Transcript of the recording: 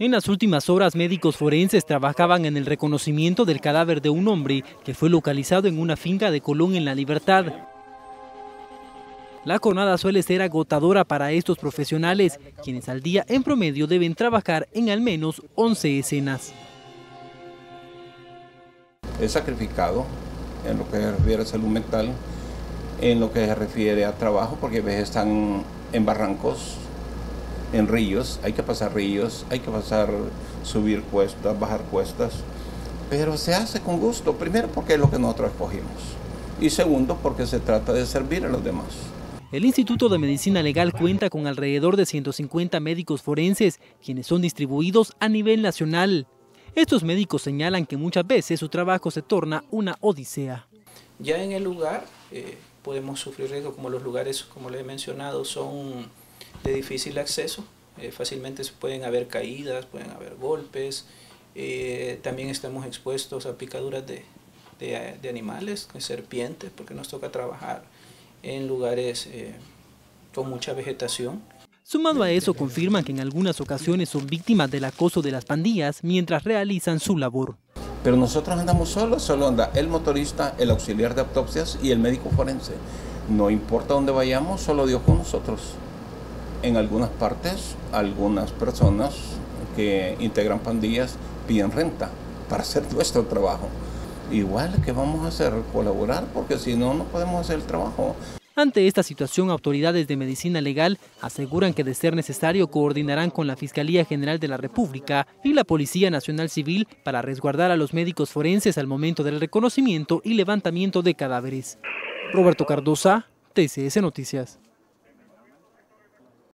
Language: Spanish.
En las últimas horas, médicos forenses trabajaban en el reconocimiento del cadáver de un hombre que fue localizado en una finca de Colón en La Libertad. La jornada suele ser agotadora para estos profesionales, quienes al día en promedio deben trabajar en al menos 11 escenas. Es sacrificado en lo que se refiere a salud mental, en lo que se refiere a trabajo, porque a veces están en barrancos, en ríos, hay que pasar ríos, hay que pasar, subir cuestas, bajar cuestas, pero se hace con gusto, primero porque es lo que nosotros escogimos y segundo porque se trata de servir a los demás. El Instituto de Medicina Legal cuenta con alrededor de 150 médicos forenses, quienes son distribuidos a nivel nacional. Estos médicos señalan que muchas veces su trabajo se torna una odisea. Ya en el lugar eh, podemos sufrir riesgo, como los lugares, como les he mencionado, son de difícil acceso, eh, fácilmente pueden haber caídas, pueden haber golpes, eh, también estamos expuestos a picaduras de, de, animales, de serpientes, porque nos toca trabajar en lugares eh, con mucha vegetación. Sumado a eso, confirman que en algunas ocasiones son víctimas del acoso de las pandillas mientras realizan su labor. Pero nosotros andamos solos, solo anda el motorista, el auxiliar de autopsias y el médico forense. No importa dónde vayamos, solo Dios con nosotros en algunas partes, algunas personas que integran pandillas piden renta para hacer nuestro trabajo. Igual que vamos a hacer colaborar porque si no, no podemos hacer el trabajo. Ante esta situación, autoridades de medicina legal aseguran que de ser necesario coordinarán con la Fiscalía General de la República y la Policía Nacional Civil para resguardar a los médicos forenses al momento del reconocimiento y levantamiento de cadáveres. Roberto Cardosa, TCS Noticias.